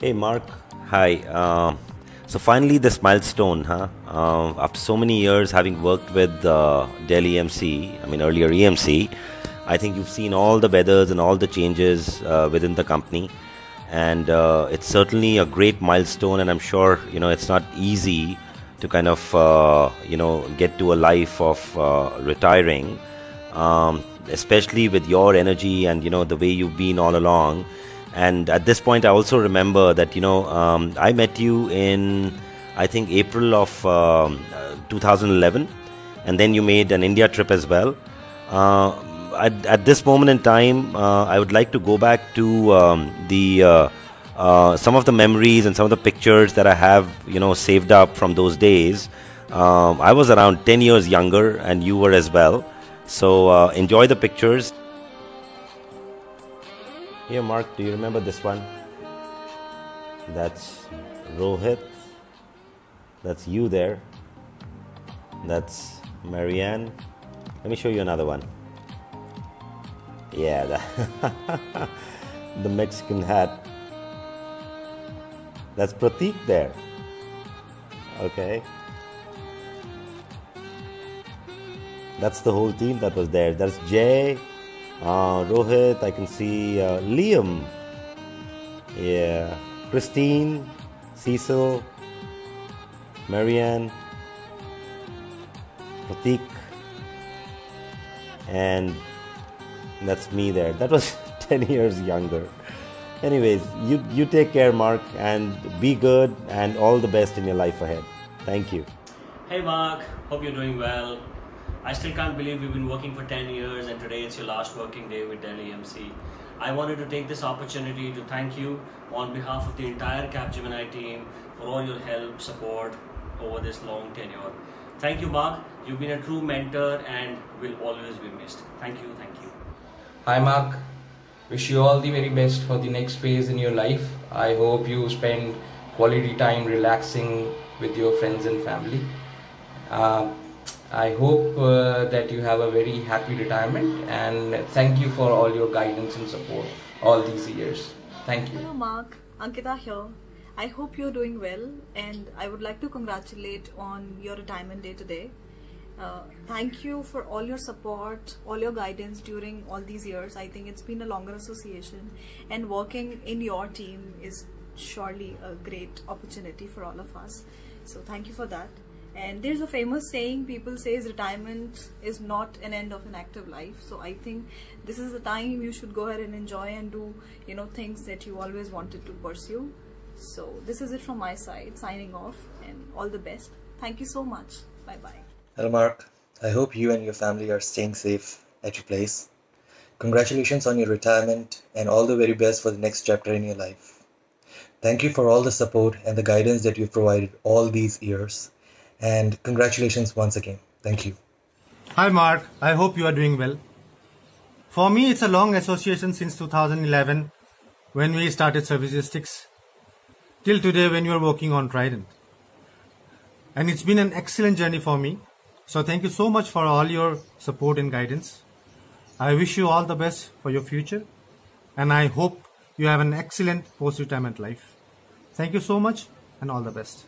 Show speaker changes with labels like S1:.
S1: Hey, Mark. Hi. Uh, so finally, this milestone, huh? Uh, after so many years having worked with uh, Dell EMC, I mean earlier EMC, I think you've seen all the weathers and all the changes uh, within the company, and uh, it's certainly a great milestone. And I'm sure you know it's not easy to kind of uh, you know get to a life of uh, retiring, um, especially with your energy and you know the way you've been all along and at this point, I also remember that you know um, I met you in I think April of um, uh, 2011, and then you made an India trip as well. Uh, at, at, this moment in time, uh, I would like to go back to um, the uh, uh, some of the memories and some of the pictures that I have you know saved up from those days. Um, I was around 10 years younger, and you were as well. So uh, enjoy the pictures. Here, Mark, do you remember this one? That's Rohit. That's you there. That's Marianne. Let me show you another one. Yeah, the, the Mexican hat. That's Pratik there. Okay. That's the whole team that was there. That's Jay, uh, Rohit, I can see uh, Liam. Yeah. Christine, Cecil, Marianne, Pratik, and that's me there. That was 10 years younger. Anyways, you, you take care, Mark, and be good and all the best in your life ahead. Thank you.
S2: Hey, Mark. Hope you're doing well. I still can't believe you've been working for 10 years and today it's your last working day with Dell EMC. I wanted to take this opportunity to thank you on behalf of the entire Capgemini team for all your help, support over this long tenure. Thank you, Mark. You've been a true mentor and will always be missed. Thank you, thank you.
S3: Hi, Mark. Wish you all the very best for the next phase in your life. I hope you spend quality time relaxing with your friends and family. Uh, I hope uh, that you have a very happy retirement and thank you for all your guidance and support all these years. Thank you.
S4: Hello Mark, Ankita here. I hope you're doing well and I would like to congratulate on your retirement day today. Uh, thank you for all your support, all your guidance during all these years. I think it's been a longer association and working in your team is surely a great opportunity for all of us. So thank you for that. And there's a famous saying people says retirement is not an end of an active life. So I think this is the time you should go ahead and enjoy and do, you know, things that you always wanted to pursue. So this is it from my side, signing off and all the best. Thank you so much. Bye bye.
S5: Hello, Mark. I hope you and your family are staying safe at your place. Congratulations on your retirement and all the very best for the next chapter in your life. Thank you for all the support and the guidance that you've provided all these years and congratulations once again. Thank you.
S6: Hi Mark, I hope you are doing well. For me, it's a long association since 2011 when we started Servigistics till today when you are working on Trident. And it's been an excellent journey for me. So thank you so much for all your support and guidance. I wish you all the best for your future and I hope you have an excellent post-retirement life. Thank you so much and all the best.